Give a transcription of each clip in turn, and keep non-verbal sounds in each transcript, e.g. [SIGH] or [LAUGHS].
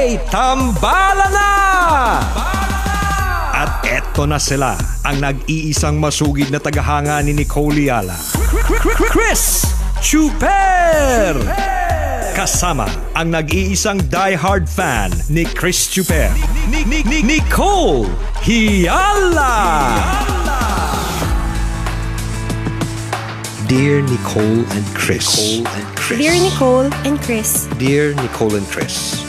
Ay, tambala na! At eto na sila, ang nag-iisang masugid na tagahanga ni Nicole Yala. Chris Chuper! Kasama ang nag-iisang die-hard fan ni Chris Chuper. Ni- ni- ni- Nicole Hiala! Dear Nicole and Chris. Nicole and Chris. Dear Nicole and Chris. Dear Nicole and Chris.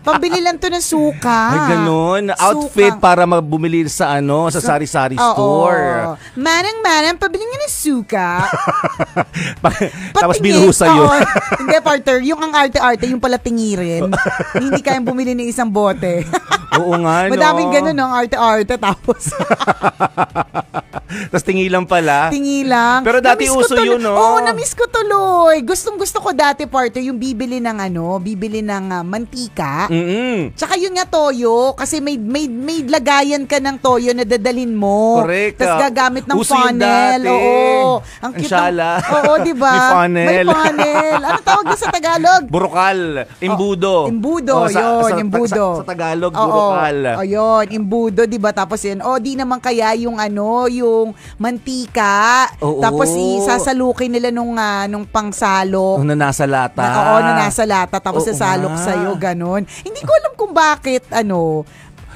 Pambili lang to ng suka. Ay, ganun. Outfit Suka. para mabumili sa ano, sa sari-sari store. Oo. Manang, manang, pabili nga ng suka. [LAUGHS] Tapos binuhusa yun. Oo. Hindi, partner. Yung ang arte-arte, yung pala tingirin. hindi kayang bumili ng isang bote. Oo nga, [LAUGHS] no? Madaming ganun, no? Ang arte-arte. Tapos, [LAUGHS] Tapos tingilan pala. tingi lang. Pero dati Namiss uso yun, no? Oo, namiss ko tuloy. Gustong gusto ko dati, partner, yung bibili ng ano, bibili ng ah, mantika. Mm-mm. Tsaka yun nga toyo, kasi may, may, may lagayan ka ng toyo na dadalin mo. Correct. Tapos gagamit ng Uso funnel. Oo. Ang Ang cute. ng- syala. Oo, di ba? May funnel. May funnel. Ano tawag doon sa Tagalog? Burukal. Imbudo. Oh, imbudo, Oh, sa, yun, sa, imbudo. Sa, sa Tagalog, Oo, burukal. Oh, yun, imbudo, 'di ba? Tapos yun, oh, di naman kaya yung ano, yung mantika. Oo. Tapos isasalukin nila nung ah, nung pangsalok. Nung na nasa lata. Na, oo, na nasa lata tapos Oo sasalok sa'yo, ganun. Hindi ko alam kung bakit, ano,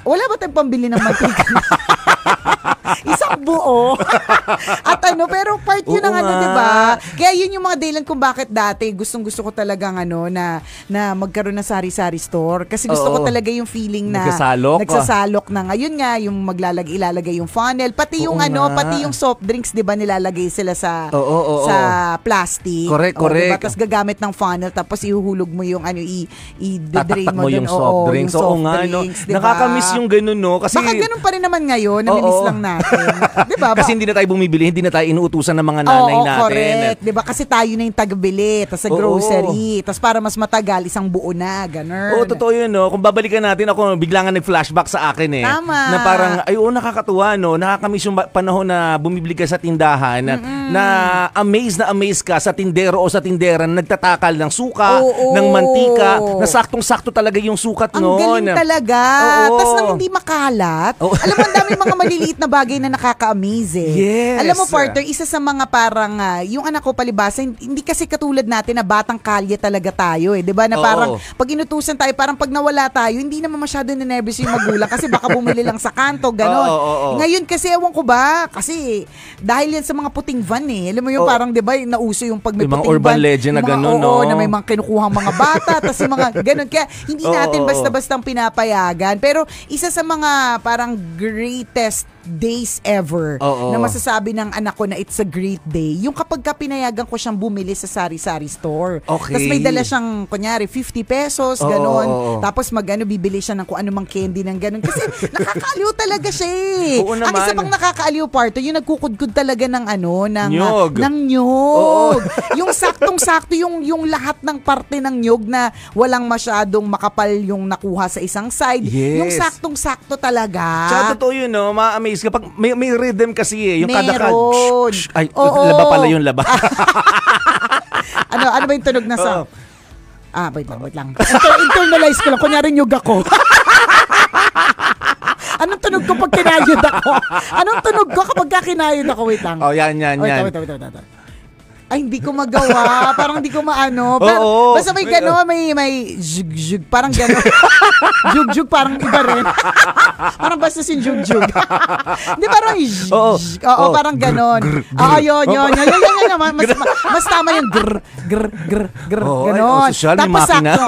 wala ba tayong pambili ng mantika? [LAUGHS] Isang buo. [LAUGHS] At ano, pero part yun ng Oo ano. 'di ba? Kaya yun yung mga dahilan kung bakit dati gustong-gusto ko talagang ano na na magkaroon ng sari-sari store kasi gusto ko Oo. talaga yung feeling na Nagsasalok? nagsasalok na ngayon nga yung maglalagay ilalagay yung funnel pati yung Oo ano nga. pati yung soft drinks 'di ba nilalagay sila sa Oo, oo, oo. sa plastic. Correct, O, diba? correct. Tapos gagamit ng funnel tapos ihuhulog mo yung ano i i-drain Tataktak mo, mo dun. yung Oo, soft drinks. yung Oo soft nga, no? drinks, diba? Nakakamiss yung ganun, no? Kasi, Baka ganun pa rin naman ngayon, namimiss Oo. lang natin. [LAUGHS] 'Di ba? kasi hindi na tayo bumibili, hindi na tayo inuutusan ng mga nanay Oo, natin. correct. 'Di ba? Kasi tayo na yung tagbili, tapos sa Oo. grocery, tapos para mas matagal isang buo na, ganun. Oo, totoo yun, no? Kung babalikan natin, ako bigla nga nag-flashback sa akin, eh. Tama. Na parang, ay, oo, nakakatuwa, no? Nakakamiss yung ba- panahon na bumibili ka sa tindahan, na, na amaze na amaze ka sa tindero o sa tindera na nagtatakal ng suka, Oo. ng mantika, na saktong-sakto talaga yung sukat Ang noon. galing talaga. Oo. Tapos nang hindi makalat. Oo. Alam mo, ang dami mga maliliit na bagay na nakaka-amaze eh. Yes. Alam mo, partner, isa sa mga parang, ah, yung anak ko palibasa, hin- hindi kasi katulad natin na batang kalye talaga tayo eh. 'Di ba Na Oo. parang, pag inutusan tayo, parang pag nawala tayo, hindi naman masyado na nervous yung magulang kasi baka bumili lang sa kanto, [LAUGHS] ganon. Oo, oo, oo. Ngayon kasi, ewan ko ba, kasi dahil yan sa mga puting van eh. Alam mo yung Oo. parang, 'di ba, nauso yung pag may Yung mga puting urban van. legend na yung mga- ganon, oo, no? na may mga kinukuhang mga bata, [LAUGHS] tapos yung mga ganon. Kaya hindi Oo, natin oo, basta-bastang pinapayagan. Pero isa sa mga parang greatest days ever Oo. na masasabi ng anak ko na it's a great day, yung kapag ka pinayagan ko siyang bumili sa sari-sari store. Okay. Tapos may dala siyang, kunyari, 50 pesos, Oo, oo. Tapos magano bibili siya ng kung ano mang candy ng ganon. Kasi [LAUGHS] nakakaaliw talaga siya eh. Oo Ang isa pang nakakaaliw part, yung nagkukudkud talaga ng ano, ng, Nyog. ng nyog. yung saktong-sakto, yung, yung lahat ng parte ng nyog na walang masyadong makapal yung nakuha sa isang side. Yes. Yung saktong-sakto talaga. Tsaka totoo yun, no? Ma-amaze ka. Pag may, may rhythm kasi eh. Yung kada ka... Meron. Shh, Ay, Oo. laba pala yung laba. [LAUGHS] ano, ano ba yung tunog na sa... Oo. Ah, wait lang, wait lang. Inter- internalize ko lang. Kunyari nyug ako. [LAUGHS] Anong tunog ko pag kinayod ako? Anong tunog ko kapag ka kinayod ako? Wait lang. oh, yan, yan, Wait, yan. wait, wait, wait, wait, wait. Ay, hindi ko magawa. parang hindi ko maano. [LAUGHS] Pero, Oo. basta may gano'n, may, may zhug, zhug. Parang gano'n. zhug, [LAUGHS] zhug, parang iba rin. [LAUGHS] parang basta sin zhug. Hindi, parang zhug, Oo. Oo, parang gano'n. Oo, yun, yun, yun, yun, yun, yun. Mas, mas tama yung grr, grr, grr, grr, Oo, ay, gano'n. oh, sosyal, may makina. sakto.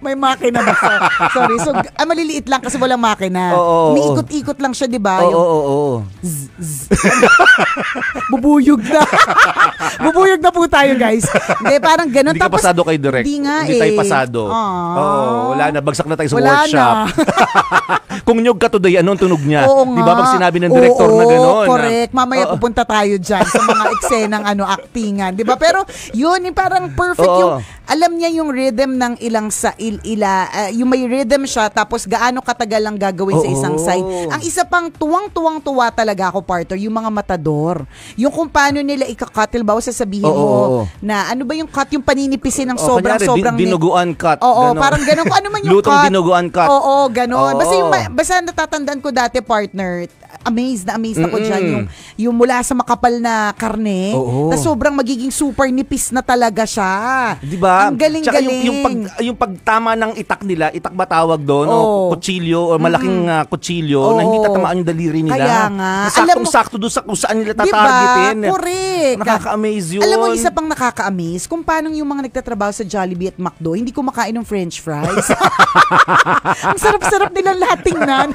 May makina ba? So, [LAUGHS] sorry. So, ah, maliliit lang kasi walang makina. Oo, oo. Umiikot-ikot lang siya, di ba? Oo, Yung- oo, oo. [LAUGHS] Bubuyog na. [LAUGHS] Bubuyog na po tayo, guys. Hindi, parang ganun. Hindi ka Tapos, pasado kay Direk. Hindi nga Hindi eh. tayo pasado. Ah. Oo, wala na. Bagsak na tayo sa Wala workshop. na. Kung nyog ka today, anong tunog niya? Oo Di ba nga. pag sinabi ng director Oo, na gano'n? correct. Mamaya Oo. pupunta tayo dyan sa mga eksenang ano, actingan. Di ba? Pero yun, yung parang perfect Oo. yung, alam niya yung rhythm ng ilang sa il, ila, ah, yung may rhythm siya, tapos gaano katagal ang gagawin sa Oo. isang side. Ang isa pang tuwang-tuwang-tuwa talaga ako, partner, yung mga matador. Yung kung paano nila ikakat, ba sasabihin Oo, mo na ano ba yung cut, yung paninipisin ng O, sobrang, kunyari, sobrang... din- dinuguan cut. Oo, Ganon. parang ganun. Kung ano man yung Lutong cut. dinuguan cut. Oo, ganun. Oo. Basta yung, basta natatandaan ko dati, partner, amazed na amazed ako Mm-mm. dyan. Yung, yung mula sa makapal na karne, Oo. na sobrang magiging super nipis na talaga siya. Di ba? Ang galing-galing. Tsaka yung, yung, pag, yung pagtama ng itak nila, itak ba tawag doon? Oo. O kutsilyo, o malaking ah, kutsilyo, na Oo. hindi tatamaan yung daliri nila. Kaya nga. Na Saktong-sakto doon sa kung saan nila Di ba? tatargetin. Correct. Nakaka-amaze yun. Alam mo, isa pang nakaka-amaze, kung paano yung mga nagtatrabaho sa Jollibee at McDo, hindi kumakain ng french fries. [LAUGHS] Ang sarap-sarap nilang lahat tingnan.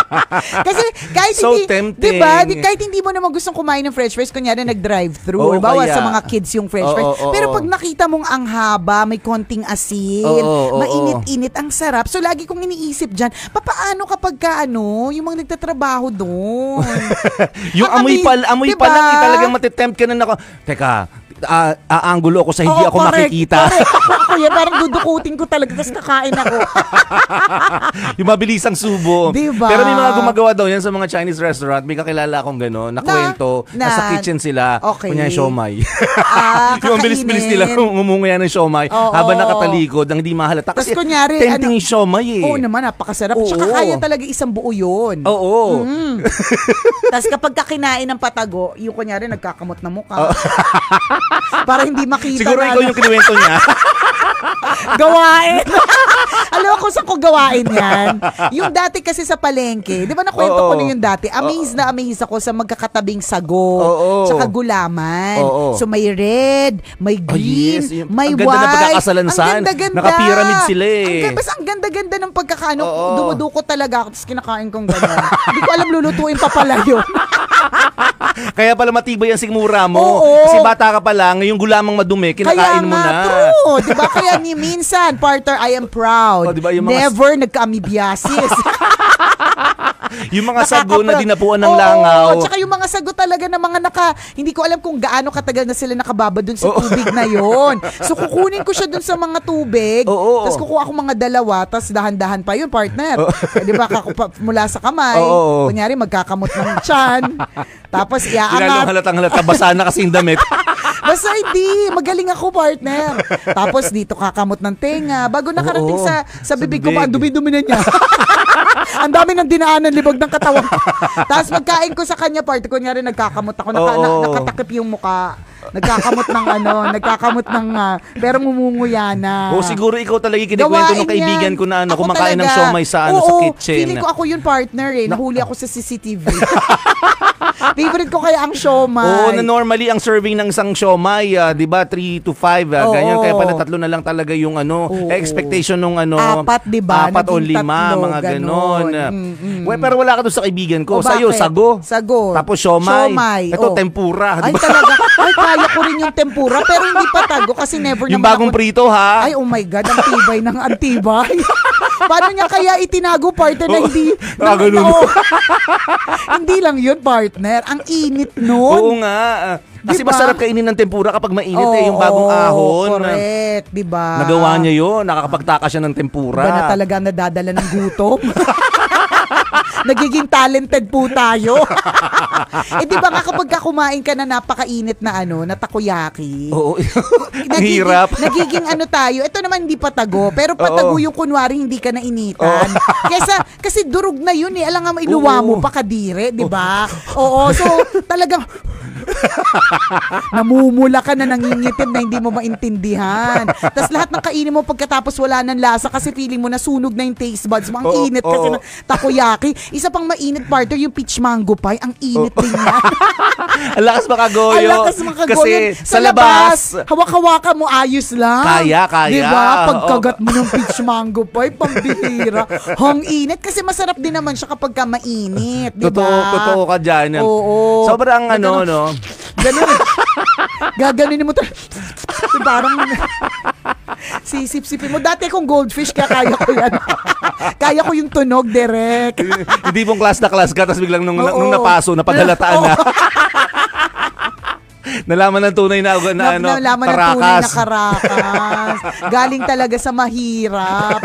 [LAUGHS] Kasi kahit So hindi, tempting. di ba? Di, kahit hindi mo naman gustong kumain ng french fries, kunyari nag-drive-thru, Oo, or bawa kaya. sa mga kids yung french Oo, fries. oo, Pero oo. pag nakita mong ang haba, may konting asin, Oo, oo, oo. mainit-init, ang sarap. So lagi kong iniisip dyan, papaano kapag ka, ano, yung mga nagtatrabaho doon? [LAUGHS] yung amoy ami- pa, amoy diba? pa lang, eh, talagang matitempt ka na nako. Teka, ah, aangulo ako sa hindi Oo, ako correct, makikita. Correct. [LAUGHS] Ako yan, parang dudukutin ko talaga, tapos kakain ako. [LAUGHS] yung mabilisang subo. Diba? Pero may mga gumagawa daw yan sa mga Chinese restaurant. May kakilala akong gano'n, na, Na- kwento, na- nasa kitchen sila, Okay. kunya siomay. Ah, [LAUGHS] yung ang bilis-bilis nila ngumunguya ng siomay Oo. habang nakatalikod nang hindi mahalata. Tapos Kasi kunyari, tempting ano- siomay eh. Oo naman, napakasarap. Oo. Tsaka kaya talaga isang buo yun. Oo. Mm. Tapos kapag kakinain ng patago, yung kunyari nagkakamot na mukha. Para hindi makita Siguro na ikaw ano, yung kinuwento niya. [LAUGHS] gawain. [LAUGHS] Alam ko sa ko gawain yan. Yung dati kasi sa palengke, di ba nakwento Oo. ko na yung dati, amazed na amazed ako sa magkakatabing sago, Oo. tsaka gulaman. Oo. So may red, may Oh, green, yes. Yung- may ang ganda ng white. pagkakasalansan. Ang ganda-ganda. Naka-pyramid sila eh. Ang, ganda- basta ang ganda-ganda ng pagkakaano. Dumudukot talaga ako, tapos kinakain kong gano'n. Hindi ko alam lulutuin pa pala yun. [LAUGHS] Kaya pala matibay ang sigmura mo. Oo. Kasi bata ka pa lang, yung gulamang madumi, kinakain Kaya mo nga, na. true. Di ba? Kaya ni minsan, partner, I am proud. Oh, di ba, yung mga- Never nagka-amibiasis. [LAUGHS] Yung mga sago na dinapuan ng Oo, langaw. Tsaka yung mga sago talaga na mga naka, hindi ko alam kung gaano katagal na sila nakababa dun sa Oo. tubig na yon. So kukunin ko siya dun sa mga tubig. Oo. Tapos kukuha ko mga dalawa, tapos dahan-dahan pa yun, partner. Eh, di ba, kakupa, mula sa kamay. Oo. Kunyari, magkakamot ng tiyan. tapos Lalong iaangat. halatang halata, basa na kasi yung damit. [LAUGHS] Basta hindi, magaling ako partner. Tapos dito kakamot ng tenga. Bago nakarating Oo, sa, sa sa bibig ko, bibig. pa, ang dumi-dumi na niya. [LAUGHS] ang dami ng dinaanan, libag ng katawan. Tapos magkain ko sa kanya part, kunyari nagkakamot ako, naka, na, nakatakip yung muka. Nagkakamot ng ano, nagkakamot ng, ah, pero mumunguya na. O siguro ikaw talaga yung kinikwento ng kaibigan yan. ko na ano, Ako kumakain ng talaga. siomay sa, ano, sa Oo, kitchen. feeling ko ako yung partner eh. Nahuli ako sa CCTV. [LAUGHS] Favorite ko kaya ang siomay. Oo, na normally ang serving ng isang siomay, ah, 'di ba, 3 to 5, ah, Oo. ganyan kaya pala tatlo na lang talaga yung ano, Oo. expectation nung ano, Apat, 'di ba? Apat o lima, tatlo, mga ganon. ganon. Mm-mm. Well, pero wala ka doon sa kaibigan ko. O, Sa'yo, sago. Sago. Tapos siomay. Siomay, Ito, oh. tempura. Ay Di ba? talaga. Ay, kaya ko rin yung tempura. Pero hindi pa tago kasi never Yung naman bagong ako- prito, ha? Ay, oh my God. Ang tibay ng antibay. [LAUGHS] Paano niya kaya itinago partner na Oo. hindi... Na- ganun. Oo. [LAUGHS] hindi lang yun partner. Ang init nun. Oo nga. Kasi Diba? masarap kainin ng tempura kapag mainit eh, yung bagong ahon. Correct, di ba? Nagawa niya yun. Nakakapagtaka siya ng tempura. Iba na talaga nadadala ng gutom. [LAUGHS] Nagiging talented po tayo. [LAUGHS] eh di ba nga kapag ka kumain ka na napakainit na ano, na takoyaki. Oo. [LAUGHS] Nagiging- hirap. Nagiging ano tayo. Ito naman hindi patago, pero patago Oo. yung kunwari hindi ka nainitan. [LAUGHS] Kesa kasi durog na yun eh. Alam nga iluwa mo pa kadire, di ba? Oo, so talagang [LAUGHS] Namumula ka na nangingitim na hindi mo maintindihan. Tapos lahat ng kainin mo pagkatapos wala ng lasa kasi feeling mo nasunog na yung taste buds mo. Ang Oo, init kasi oo. ng takoyaki. Isa pang mainit partner, yung peach mango pie. Ang init din yan. [LAUGHS] Ang lakas makagoyo. Ang lakas makagoyan. Kasi sa labas, hawak-hawakan mo, ayos lang. Kaya, kaya. Diba? Pagkagat mo ng peach mango pie, pambihira. Hong init. Kasi masarap din naman siya kapag ka mainit. Diba? totoo, totoo ka dyan. Oo. Sobrang ano, no? Ganun. Gaganunin mo to. [LAUGHS] Parang sisip-sipin mo. Dati kung goldfish ka, kaya ko yan. kaya ko yung tunog, direct. Hindi pong class na class ka, tapos biglang nung, Oo. nung napaso, napagalataan na. [LAUGHS] Nalaman ng tunay na, na, Na, ano, nalaman na tunay na karakas. karakas. [LAUGHS] Galing talaga sa mahirap.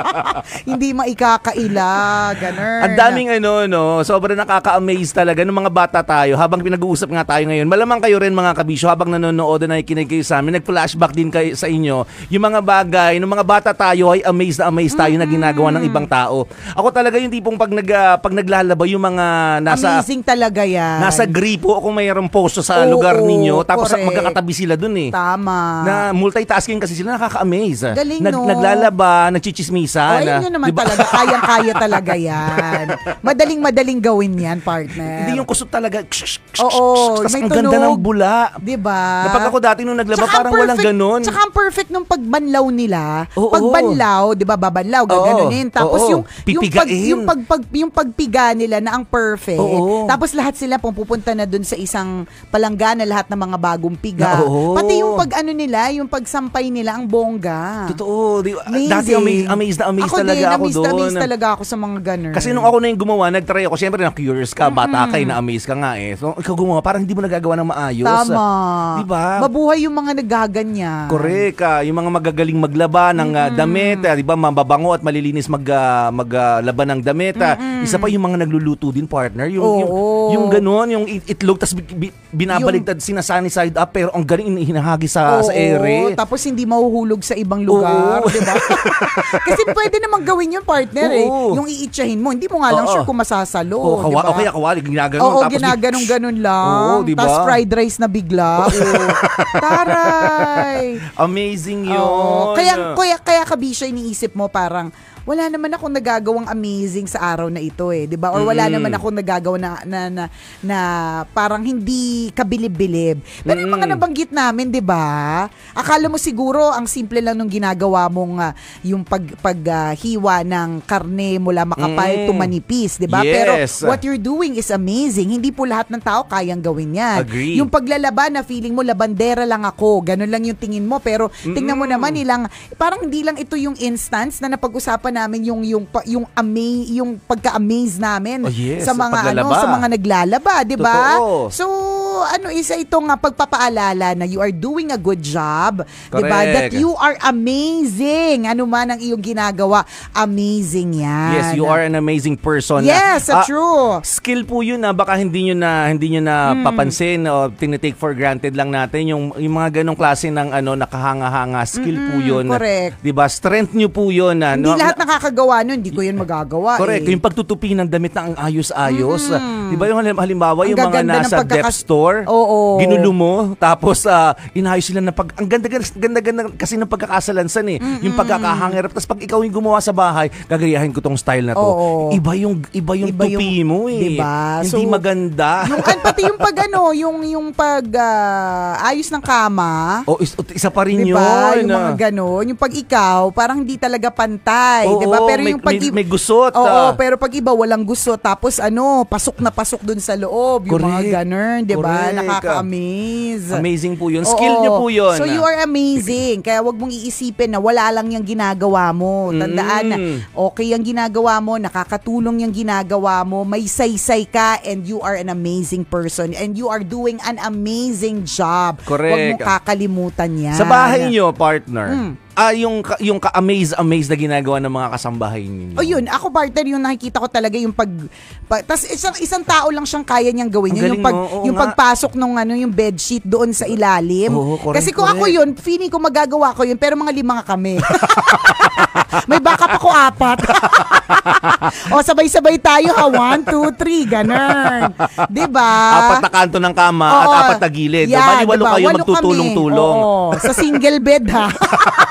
[LAUGHS] Hindi maikakaila. Ganun. Ang daming ano, no, sobrang nakaka-amaze talaga ng mga bata tayo habang pinag-uusap nga tayo ngayon. Malamang kayo rin mga kabisyo habang nanonood na nakikinig kayo sa amin, nag-flashback din kayo sa inyo yung mga bagay, ng mga bata tayo ay amazed na amazed tayo na ginagawa ng ibang tao. Ako talaga yung tipong pag, nag, ah, pag naglalaba yung mga nasa Amazing talaga yan. nasa gripo o kung mayroong posto sa Oo, lugar ninyo tapos correct. magkakatabi sila dun eh. Tama. Na multitasking kasi sila nakaka-amaze. Galing, Nag- no? Naglalaba, O, nagchichismisan. ayun yun naman Diba? talaga. [LAUGHS] Kayang-kaya talaga yan. Madaling-madaling gawin yan, partner. Hindi yung kusot talaga. Oo, Tapos may ang ganda tunog. ng bula. Diba? Napag ako dati nung naglaba, Tsaka parang ang walang perfect- ganun. Tsaka ang perfect nung pagbanlaw nila. Oo. pagbanlaw, 'di ba, babanlaw, gaganunin. Tapos Oo. yung yung pag, yung pag, pag yung pagpiga nila na ang perfect. Oo. Tapos lahat sila pupunta na dun sa isang palanggana lahat ng mga bagong piga. Na- oo. Pati yung pag ano nila, yung pagsampay nila ang bongga. Totoo. Di, Amazing. dati amazed, amazed na amazed ako talaga din, ako amazed, doon. amazed talaga ako sa mga ganun. Kasi nung ako na yung gumawa, nag-try ako. Siyempre, na-curious ka, bata ka, eh, na-amaze ka nga eh. So, ikaw gumawa, parang hindi mo nagagawa ng maayos. Tama. Di ba? Mabuhay yung mga nagaganyan. Correct. ah, yung mga magagaling maglaba ng ah, damit, ah, 'di ba? Mababango at malilinis mag ah, maglaba ng damit. ah. Isa pa yung mga nagluluto din partner, yung yung, Oo. yung ganun, yung it- itlog tas bi- binabaligtad sinasani side up pero ang galing hinahagi sa sa Oo, ere. Tapos hindi mahuhulog sa ibang lugar, Oo. di ba? [LAUGHS] Kasi pwede namang gawin yung partner eh. Oo. Yung iitsahin mo, hindi mo nga lang Oo. sure kung masasalo, Oh, di kawa, ba? okay, kawali, ginaganon. Oo, tapos ginaganon-ganon lang. Oo, di ba? Tapos fried rice na bigla. Oo. Taray! [LAUGHS] Amazing yun. Oo. Kaya, kaya, kaya kabisya iniisip mo parang, wala naman akong nagagawang amazing sa araw na ito eh, 'di ba? Or wala Mm. naman akong nagagawa na na, na na parang hindi kabilib-bilib. Pero yung mga Mm. nabanggit namin, 'di ba? Akala mo siguro ang simple lang nung ginagawa mong ah, yung pag paghiwa ng karne mula makapal Mm. to manipis, 'di ba? Yes. Pero what you're doing is amazing. Hindi po lahat ng tao kayang gawin 'yan. Agree. Yung paglalaba na feeling mo labandera lang ako, ganun lang yung tingin mo pero tingnan mo naman ilang parang hindi lang ito yung instance na napag-usapan namin yung yung pa- yung ama- yung pagka-amaze namin Oh, yes, sa mga ano paglalaba. sa mga naglalaba, 'di ba? So ano isa itong nga pagpapaalala na you are doing a good job, 'di ba? That you are amazing. Ano man ang iyong ginagawa, amazing 'yan. Yes, you are an amazing person. Yes, Ah, true. skill po yun na baka hindi nyo na hindi nyo na Hmm. papansin o tinitake for granted lang natin yung yung mga ganong klase ng ano nakahanga-hanga skill po yun. correct. 'Di ba? Strength nyo po yun na Hindi no- lahat nakakagawa nun, hindi ko yun magagawa. Correct. eh. Yung pagtutupi ng damit na ang ayos-ayos. Di ba yung halim- halimbawa, Ang yung mga nasa pagkakas- dep store, Oo. ginulo mo, tapos ah, inayos sila na pag... Ang ganda-ganda kasi ng pagkakasalansan eh. Yung pagkakahangirap. Tapos pag ikaw yung gumawa sa bahay, gagayahin ko tong style na to. Oo. Iba yung, iba yung Iba tupi yung- mo eh. Diba? Hindi So, maganda. yung an, pati yung pag ano, yung yung pag ah, ayos ng kama. o is- isa pa rin Di yun. Yung mga gano'n. Yung pag ikaw, parang hindi talaga pantay. Oo, di ba? Pero may- yung pag... may- may gusot, Oo, ah. pero pag iba walang gusto. Tapos ano, pasok na pasok dun sa loob. Yung mga Correct. ganun, di ba? Nakaka-amaze. Amazing po yun. Oo. Skill nyo po yun. So you are amazing. Kaya wag mong iisipin na wala lang yung ginagawa mo. Tandaan na Mm. okay ang ginagawa mo, nakakatulong yung ginagawa mo, may saysay ka and you are an amazing person and you are doing an amazing job. Correct. Wag mong kakalimutan yan. Sa bahay nyo, partner, Hmm. Ah, yung, yung ka-amaze, amaze na ginagawa ng mga kasambahay ninyo. O yun, ako partner yung nakikita ko talaga yung pag, pag tas isang isang tao lang siyang kaya niyang gawin yun, yung pag mo, yung nga. pagpasok nung ano yung bedsheet doon sa ilalim. Oo, correct, Kasi kung ako correct. yun, feeling ko magagawa ko yun pero mga lima nga kami. [LAUGHS] May backup ako apat. [LAUGHS] o, sabay-sabay tayo ha. One, two, three. Ganun. Diba? Apat na kanto ng kama at Oo. apat na gilid. Yan, Bali, walo diba? kayo Walo magtutulong-tulong. Oo, sa single bed ha.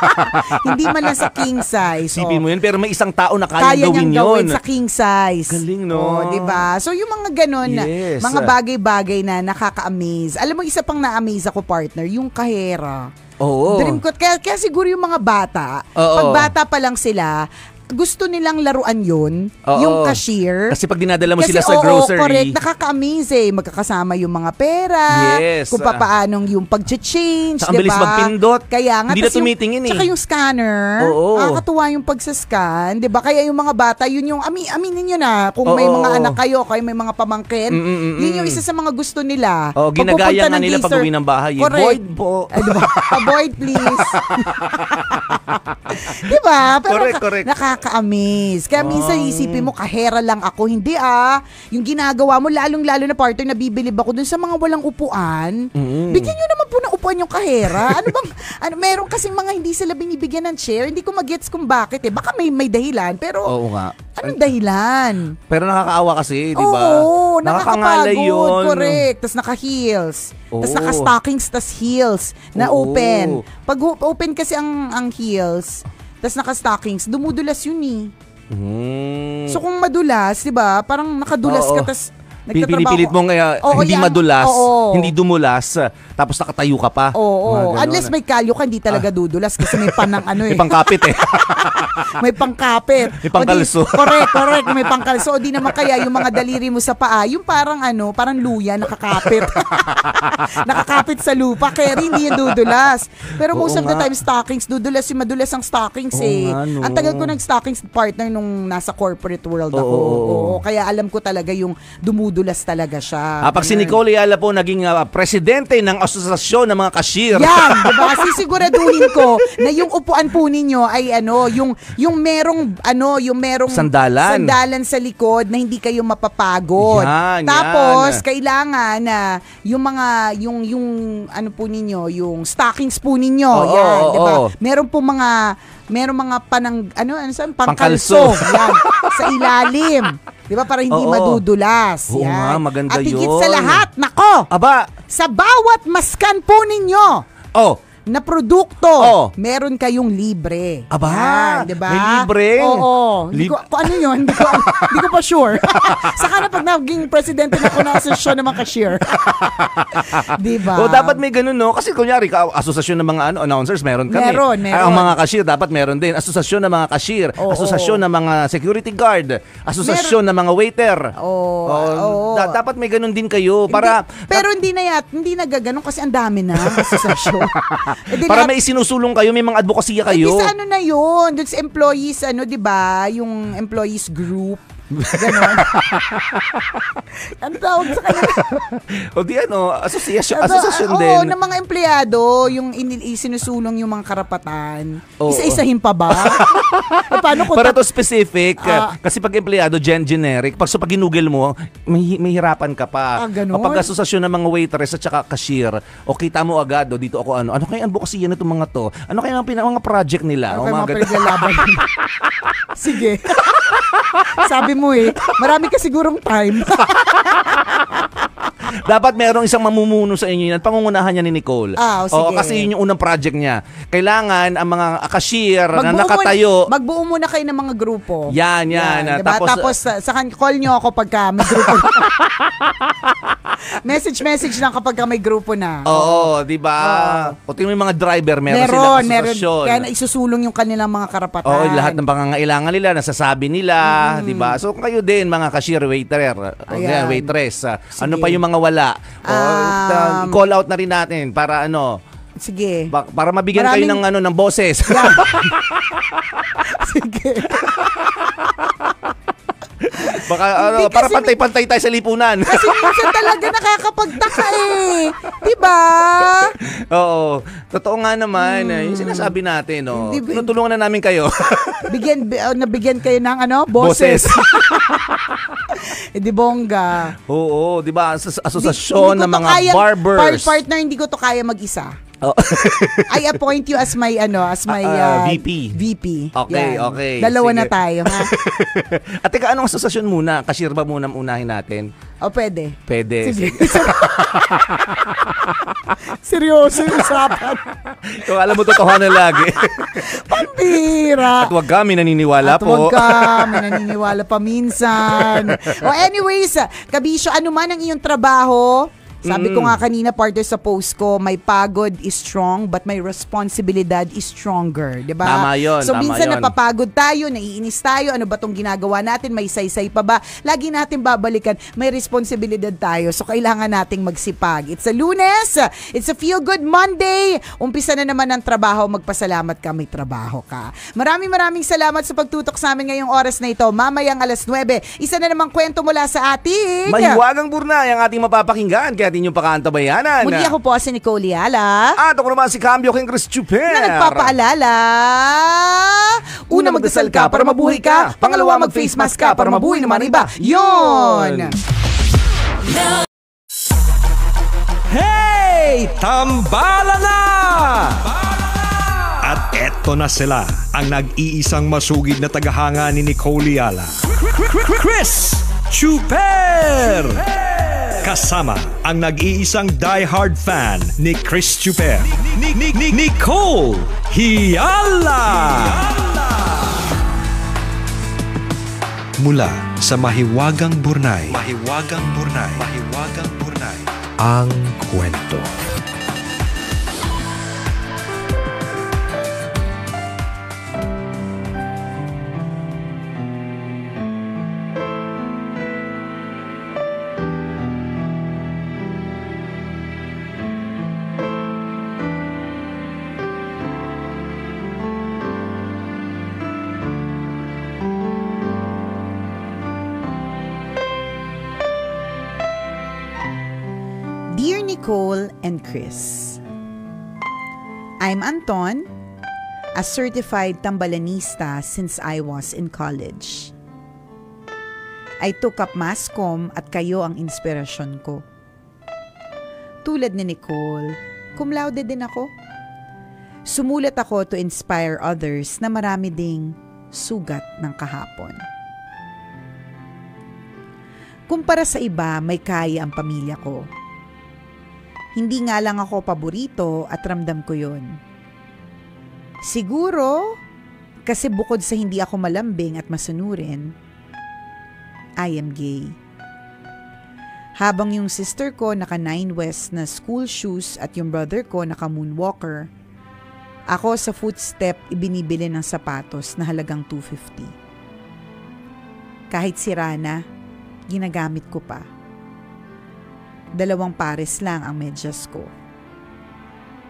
[LAUGHS] Hindi man lang sa king size. Isipin Oo. mo yun, pero may isang tao na kaya, Kaya gawin niyang gawin yun. sa king size. Galing, no? Oh, 'di ba? So yung mga ganun, Yes. mga bagay-bagay na nakaka-amaze. Alam mo isa pang na-amaze ako partner, yung kahera. Oo. Dream ko kaya, kaya siguro yung mga bata, Oo. pag bata pa lang sila, gusto nilang laruan yun, Oo. yung cashier. Kasi pag dinadala mo Kasi sila sa oo, grocery, correct. Nakaka-amaze eh. Magkakasama yung mga pera. Yes. Kung papaanong yung pag-change. Sa ang bilis diba? magpindot. Kaya nga. Hindi na tumitingin yung, eh. Tsaka yung scanner. Oo. Nakakatuwa yung pagsascan. Diba? Kaya yung mga bata, yun yung, ami, aminin nyo na, kung may Oo. mga anak kayo, kayo may mga pamangkin, Mm, mm, mm, yun mm. yung isa sa mga gusto nila. Oo, ginagaya nga ng nila pag uwi ng bahay. Correct. Void po. [LAUGHS] Ay, diba? Avoid, please. [LAUGHS] diba? Pero Correct, correct. Nakaka-amaze. Kaya minsan isipin mo, kahera lang ako. Hindi ah. Yung ginagawa mo, lalong-lalo na partner, nabibilib ako dun sa mga walang upuan. Bigyan nyo naman po ng upuan yung kahera. ano bang, [LAUGHS] ano, meron kasing mga hindi sila binibigyan ng chair. Hindi ko magets kung bakit eh. Baka may, may dahilan. Pero, Oo nga. anong dahilan? Pero nakakaawa kasi, di ba? Oo, nakakapagod. yun. Correct. Tapos naka-heels. Tapos naka-stockings, tas heels na Oo. open. Pag open kasi ang, ang heels, tapos naka-stockings, dumudulas yun eh. Hmm. So kung madulas, di ba, parang nakadulas Oo. ka, tas. Pinipilit mong kaya Oo, hindi yan. madulas, Oo. hindi dumulas, tapos nakatayo ka pa. Oo, oo. Mga unless may kalyo ka, hindi talaga dudulas kasi may panang ano [LAUGHS] eh. May pangkapit eh. [LAUGHS] [LAUGHS] may pangkapit. May pangkalso. Di- correct, correct. May pangkalso. O di naman kaya yung mga daliri mo sa paa, yung parang ano, parang luya, nakakapit. [LAUGHS] nakakapit sa lupa. Kaya hindi yung dudulas. Pero most Oo of the nga. time, stockings, dudulas yung madulas ang stockings Oo eh. nga, no. Ang tagal ko nag-stockings partner nung nasa corporate world ako. Oo, oo, kaya alam ko talaga yung dumudulas talaga siya. Ah, pag si Ganun. Nicole Ayala po naging ah, presidente ng asosasyon ng mga cashier. Yan, [LAUGHS] 'di ba? Sisiguraduhin ko na yung upuan po ninyo ay ano, yung yung merong ano, yung merong Sandalan. sandalan sa likod na hindi kayo mapapagod. Yan, Tapos yan. kailangan na yung mga yung yung ano po ninyo, yung stockings po ninyo, Oo, yan, oo, 'di ba? oo. Meron po mga meron mga panang ano ano saan Pangkalso. pangkalso [LAUGHS] yan sa ilalim. 'Di ba para hindi Oo. madudulas. Oo yan. nga, maganda At higit yun. sa lahat, nako, Aba, sa bawat maskan po ninyo oh, na produkto, Oh. meron kayong libre. Aba, Yan, di ba? may libre. Oo. Hindi Lib- ko, kung ano yun, hindi ko, hindi ko pa sure. [LAUGHS] Saka na pag naging presidente na ako ng asosasyon ng mga cashier. [LAUGHS] di ba? O dapat may ganun no kasi kunyari ka asosasyon ng mga ano announcers meron kami. Meron, meron. Ang mga cashier dapat meron din. Asosasyon ng mga cashier, Oo. asosasyon ng mga security guard, asosasyon ng mga waiter. Oo, oo. da- dapat may ganun din kayo para Hindi- pero hindi na yat, hindi na gaganon kasi ang dami na asosasyon. [LAUGHS] Eh, para may isinusulong kayo, may mga advokasya Eh, kayo. sa ano na yun, dun sa employees, ano, di ba? Yung employees group. Ganon. [LAUGHS] ano tawag sa kanila? [LAUGHS] o di ano, asosasyon, Aba, asosasyon oo, din. ng mga empleyado, yung inil- isinusulong yung mga karapatan. Oo. Isa-isahin pa ba? [LAUGHS] eh, paano kung Para to specific, Ah. kasi pag empleyado, gen generic, pag so pag ginugel mo, may, may hirapan ka pa. Ah, ganun? Kapag asosasyon ng mga waitress at saka cashier, o kita mo agad, o dito ako ano, ano kaya ang advocacy yan itong mga to? Ano kaya ang pina- mga project nila? Ano O, mga pinaglalaban? Sige. Sabi mo eh, marami ka sigurong time. [LAUGHS] Dapat merong isang mamumuno sa inyo yan. Pangungunahan niya ni Nicole. Ah, o, Oo, sige. kasi yun yung unang project niya. Kailangan ang mga cashier na Magbuo nakatayo. Muna, magbuo muna kayo ng mga grupo. Yan, yan. Ah, diba? Tapos, Tapos, sa, sa kan- call nyo ako pagka may grupo. [LAUGHS] message, message lang kapag ka may grupo na. Oo, di ba? O tingnan mo yung mga driver, meron, meron, silang meron. asosasyon. Kaya na isusulong yung kanilang mga karapatan. Oo, lahat ng pangangailangan nila, nasasabi nila, di ba? So kayo din, mga cashier, waiter, o. Ayan. yan, waitress, ah, ano Sige. pa yung mga wala? O, Um, call out na rin natin para ano, Sige. ba- para mabigyan kayo Maraming- ng ano ng boses. [LAUGHS] Sige. [LAUGHS] Baka ano, Hindi, para kasi pantay-pantay tayo sa lipunan. [LAUGHS] Kasi minsan talaga nakakapagtaka eh. Diba? Oo. Totoo nga naman. eh, Yung sinasabi natin, no. Hindi ba- Tinutulungan na namin kayo. [LAUGHS] Bigyan, bi- uh, nabigyan kayo ng ano? Boses. [LAUGHS] eh di bongga. Oo, di ba? As- Hindi- asosasyon hindi ko ng to mga kaya- barbers. Part, partner, hindi ko to kaya mag-isa. Oh. [LAUGHS] I appoint you as my ano, as my Ah, ah, uh, VP. VP. Okay, Yan. okay. Dalawa Sige. na tayo, ha? [LAUGHS] At teka, anong asosasyon muna? Cashier ba muna unahin natin? o pwede. Pwede. Sige. [LAUGHS] Seryoso yung usapan. Kung alam mo, totohanan lagi. Pambira. At wag kami naniniwala At po. huwag ka, may naniniwala pa minsan. o anyways, Kabisyo, ano man ang iyong trabaho, sabi ko nga kanina, partner sa post ko, may pagod is strong but may responsibilidad is stronger. Di ba? Tama yun, So tama minsan yun. napapagod tayo, naiinis tayo, ano ba tong ginagawa natin, may saysay pa ba? Lagi natin babalikan, may responsibilidad tayo. So kailangan nating magsipag. It's a lunes, it's a feel good Monday. Umpisa na naman ang trabaho, magpasalamat ka, may trabaho ka. Maraming maraming salamat sa pagtutok sa amin ngayong oras na ito. Mamayang alas 9, isa na namang kwento mula sa ating... Mahiwagang burnay ang ating mapapakinggan kaya ating yung pakaantabayanan. Muli ako po si Nicole Yala. At ako naman si Cambio King Chris Chuper. na nagpapaalala. Una, magdasal ka para mabuhay ka. Pangalawa, mag-face mask ka para mabuhay naman iba. Yon! Hey! Tambala na! At eto na sila, ang nag-iisang masugid na tagahanga ni Nicole Yala. Chris Chuper! Kasama ang nag-iisang die-hard fan ni Chris Chuper. Ni- ni- ni- Nicole Hiala! Mula sa Mahiwagang Burnay. Mahiwagang Burnay. Mahiwagang Burnay. Ang kwento. Chris, I'm Anton, a certified tambalanista since I was in college. I took up masscom at kayo ang inspirasyon ko. Tulad ni Nicole, cum laude din ako. Sumulat ako to inspire others na marami ding sugat ng kahapon. Kumpara sa iba, may kaya ang pamilya ko. Hindi nga lang ako paborito at ramdam ko yon. Siguro, kasi bukod sa hindi ako malambing at masunurin, I am gay. Habang yung sister ko naka 9 West na school shoes at yung brother ko naka moonwalker, ako sa footstep ibinibili ng sapatos na halagang 250. Kahit sira na, ginagamit ko pa. Dalawang pares lang ang medyas ko.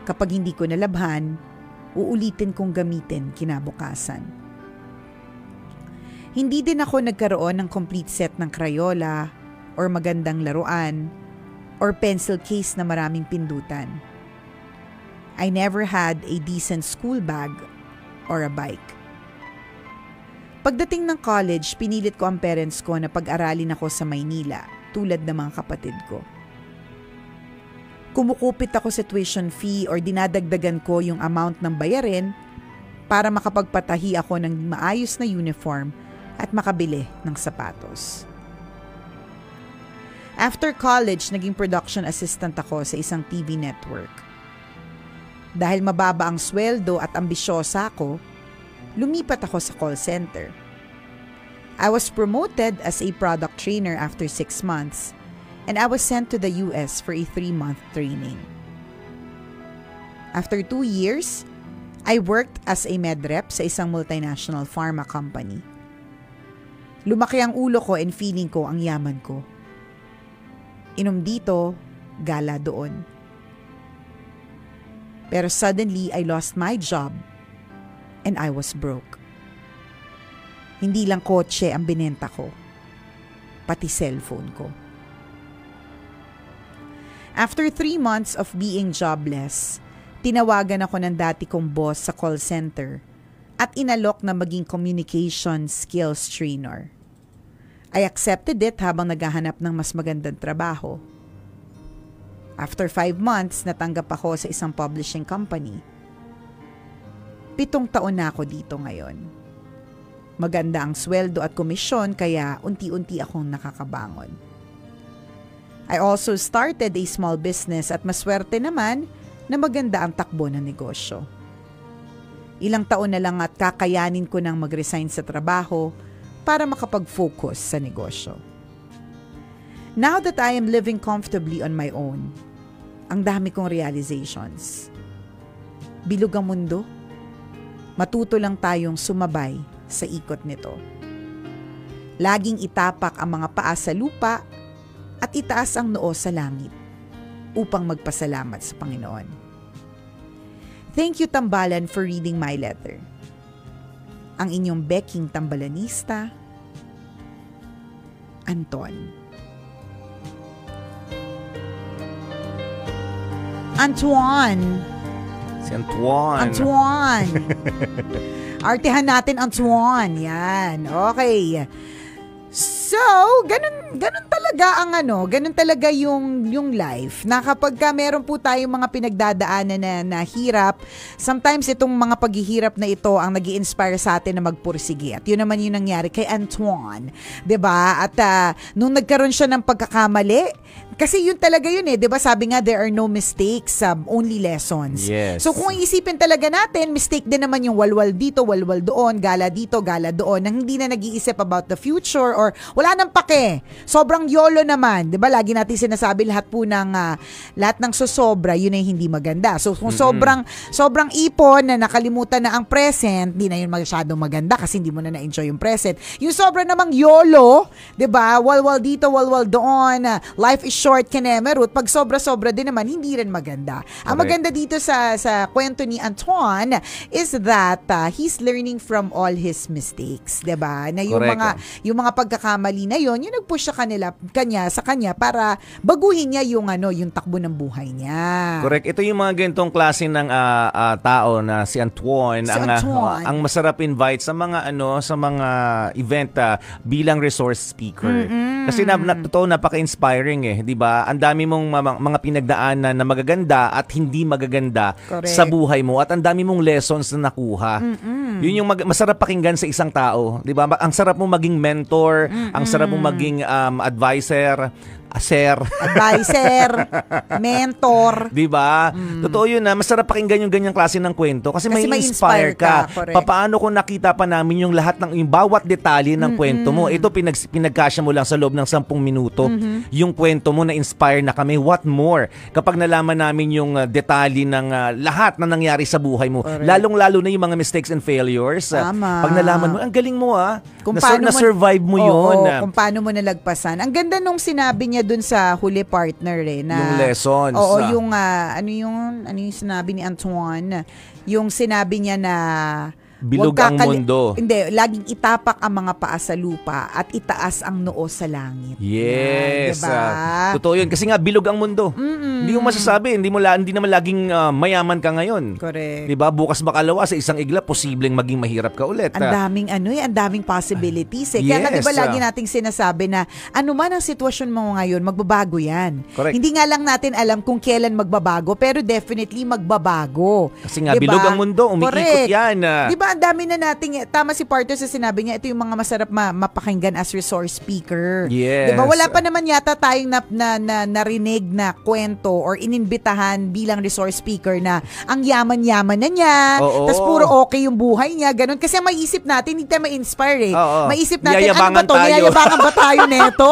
Kapag hindi ko nalabhan, uulitin kong gamitin kinabukasan. Hindi din ako nagkaroon ng complete set ng Crayola or magandang laruan or pencil case na maraming pindutan. I never had a decent school bag or a bike. Pagdating ng college, pinilit ko ang parents ko na pag-aralin ako sa Maynila tulad ng mga kapatid ko. Kumukupit ako sa tuition fee or dinadagdagan ko yung amount ng bayarin para makapagpatahi ako ng maayos na uniform at makabili ng sapatos. After college, naging production assistant ako sa isang TV network. Dahil mababa ang sweldo at ambisyosa ako, lumipat ako sa call center. I was promoted as a product trainer after six months and I was sent to the US for a three-month training. After two years, I worked as a med rep sa isang multinational pharma company. Lumaki ang ulo ko and feeling ko ang yaman ko. Inom dito, gala doon. Pero suddenly, I lost my job and I was broke. Hindi lang kotse ang binenta ko, pati cellphone ko. After three months of being jobless, tinawagan ako ng dati kong boss sa call center at inalok na maging communication skills trainer. I accepted it habang naghahanap ng mas magandang trabaho. After five months, natanggap ako sa isang publishing company. Pitong taon na ako dito ngayon. Maganda ang sweldo at komisyon kaya unti-unti akong nakakabangon. I also started a small business at maswerte naman na maganda ang takbo ng negosyo. Ilang taon na lang at kakayanin ko nang mag-resign sa trabaho para makapag-focus sa negosyo. Now that I am living comfortably on my own, ang dami kong realizations. Bilog ang mundo. Matuto lang tayong sumabay sa ikot nito. Laging itapak ang mga paa sa lupa at itaas ang noo sa langit upang magpasalamat sa Panginoon. Thank you Tambalan for reading my letter. Ang inyong beking tambalanista, Anton. Antoine. Si Antoine. Antoine. [LAUGHS] Artehan natin Antoine. Yan. Okay. So, ganun, ganun talaga ang ano, ganun talaga yung, yung life. Na kapag ka meron po tayong mga pinagdadaanan na, na hirap, sometimes itong mga paghihirap na ito ang nag inspire sa atin na magpursige. At yun naman yung nangyari kay Antoine. ba At uh, nung nagkaroon siya ng pagkakamali, kasi yun talaga yun eh, 'di ba Sabi nga, there are no mistakes, um, only lessons. Yes. So kung isipin talaga natin, mistake din naman yung walwal dito, walwal doon, gala dito, gala doon, nang hindi na nag-iisip about the future or wala nang pake. Sobrang YOLO naman, 'di ba? Lagi natin sinasabi lahat po ng uh, lahat ng sosobra, yun ay hindi maganda. So kung sobrang sobrang ipon na nakalimutan na ang present, hindi na yun masyadong maganda kasi hindi mo na na-enjoy yung present. Yung sobra namang YOLO, 'di ba? Walwal dito, walwal doon. life is short, root. Pag sobra-sobra din naman, hindi rin maganda. Ang maganda dito sa sa kwento ni Antoine is that uh, he's learning from all his mistakes, 'di ba? Na yung Correct. mga yung mga pagkakamali na yon, yung nag-push sa kanila kanya sa kanya para baguhin niya yung ano, yung takbo ng buhay niya. Correct. Ito yung mga ganitong klase ng ah, ah, tao na si Antoine Si ang ah, Antoine. ang masarap invite sa mga ano sa mga event ah, bilang resource speaker. Kasi na, na totoo napaka-inspiring eh, 'di ba? Ang dami mong ma- mga pinagdaanan na magaganda at hindi magaganda Correct. sa buhay mo at ang dami mong lessons na nakuha. Yun yung mag- masarap pakinggan sa isang tao, 'di ba? Ang sarap mo maging mentor, ang sarap mo maging um, advisor, sir. Advisor, [LAUGHS] mentor. 'Di ba? Totoo 'yun na masarap pakinggan yung ganyang klase ng kwento kasi, Mm. Kasi may inspire ka, ka. Papaano kung nakita pa namin yung lahat ng yung bawat detalye ng kwento mo. Ito pinag pinagkasya mo lang sa loob ng 10 minuto. Mm-hmm. Yung kwento mo na inspire na kami. What more? Kapag nalaman namin yung uh, detalye ng uh, lahat na nangyari sa buhay mo. Lalong-lalo na yung mga mistakes and failures. Uh, Tama. Pag nalaman mo, ang galing mo ah. Kung na, paano mo- survive mo Oo, yun. ah. kung paano mo nalagpasan. Ang ganda nung sinabi niya dun sa huli partner eh. Na, Yung lessons, Oo, ah. yung, ah, ano yung, ano yung sinabi ni Antoine? Yung sinabi niya na, Bilog "Huwag ang mundo." Hindi, laging itapak ang mga paa sa lupa at itaas ang noo sa langit. Yan, Yes. diba? ah, totoo yun. Kasi nga, bilog ang mundo. Hindi mo masasabi. Hindi, mo la, hindi naman laging ah, mayaman ka ngayon. Correct. Di ba? Bukas makalawa sa isang igla, posibleng maging mahirap ka ulit. Ang ah. daming ano eh, ang daming possibilities eh. Kaya nga Yes, 'di ba lagi nating sinasabi na ano man ang sitwasyon mo ngayon, magbabago 'yan. Correct. Hindi nga lang natin alam kung kailan magbabago, pero definitely magbabago. Kasi nga, 'Di ba? bilog ang mundo, umiikot Correct. yan, ah. 'Di ba ang dami na nating tama si Partner sa sinabi niya, ito yung mga masarap ma- mapakinggan as resource speaker. Yes. 'Di ba? Wala pa naman yata tayong na, na, na, narinig na kwento or inimbitahan bilang resource speaker na ang yaman-yaman na niya, tas puro okay yung buhay niya, ganun. Kasi ang maisip natin, hindi tayo ma-inspire eh. Oo. Maisip natin, ano ba Yayabangan to? tayo. Niyayabangan ba tayo [LAUGHS] neto?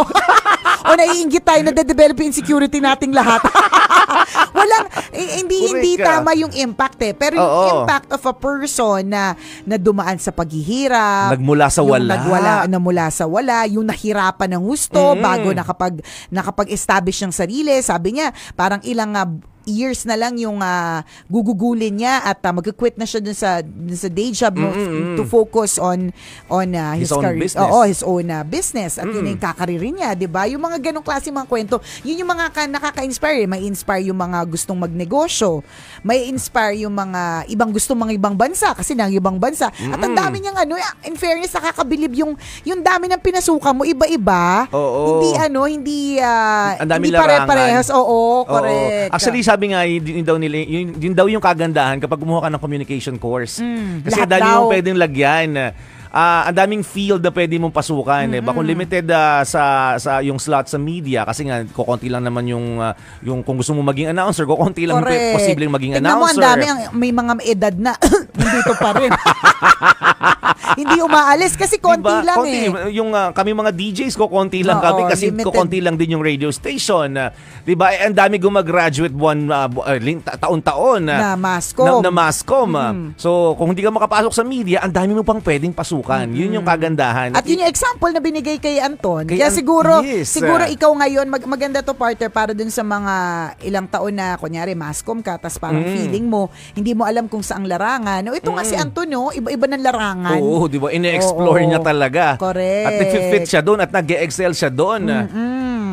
o naiingit tayo na de-develop yung insecurity nating lahat? [LAUGHS] Walang, eh, hindi, Correct hindi ka. tama yung impact eh. Pero yung Oo. impact of a person na, na dumaan sa paghihirap, Nagmula sa wala. Nagwala, namula sa wala, yung nahirapan ng husto Mm. bago nakapag, nakapag-establish ng sarili. Sabi niya, parang ilang ah, years na lang yung ah, gugugulin niya at uh, mag-quit na siya dun sa, dun sa day job mo to focus on on ah, his, His own career. business. Oo, his own ah, business. At yun yung kakaririn niya, di ba? Yung mga ganong klase mga kwento, yun yung mga ka- nakaka-inspire. May inspire yung mga gustong magnegosyo. May inspire yung mga ibang gustong mga ibang bansa kasi nang ibang bansa. At ang dami niyang ano, in fairness, nakakabilib yung yung dami ng pinasukan mo, iba-iba. Oo. Hindi ano, hindi ah, Ang daming hindi pare-parehas. Oo, correct. Actually, sabi nga, yun, yun daw nila, yun, yun daw yung kagandahan kapag kumuha ka ng communication course. Mm, Kasi dali daw. mong pwedeng lagyan. Ah, ang daming field na pwede mong pasukan. Eh. Kung limited ah, sa sa yung slot sa media kasi nga kukonti lang naman yung ah, yung kung gusto mo maging announcer, kukonti lang Correct. posibleng maging Tingnan mo, ang announcer. dami, ang, may mga edad na [LAUGHS] nandito pa rin. [LAUGHS] Hindi umaalis kasi konti Diba? lang Konti. eh. Yung ah, kami mga DJs ko konti lang Oo, kami kasi limited. ko konti lang din yung radio station. Uh, 'Di ba? Eh, ang dami gumagraduate buwan ah, ah, ta- taon-taon Na mascom. Na, na mascom. ah. So, kung hindi ka makapasok sa media, ang dami mo pang pwedeng pasukan. Yun yung kagandahan. At yun yung example na binigay kay Anton. Kay Kaya An- siguro, yes. siguro ikaw ngayon, mag- maganda to partner para dun sa mga ilang taon na, kunyari, mascom ka, tas parang Mm. feeling mo, hindi mo alam kung saang larangan. No, ito nga si Anton, no, iba-iba ng larangan. Oo, di ba? Ine-explore Oo. niya talaga. Correct. At nag-fit siya doon at nag-excel siya doon.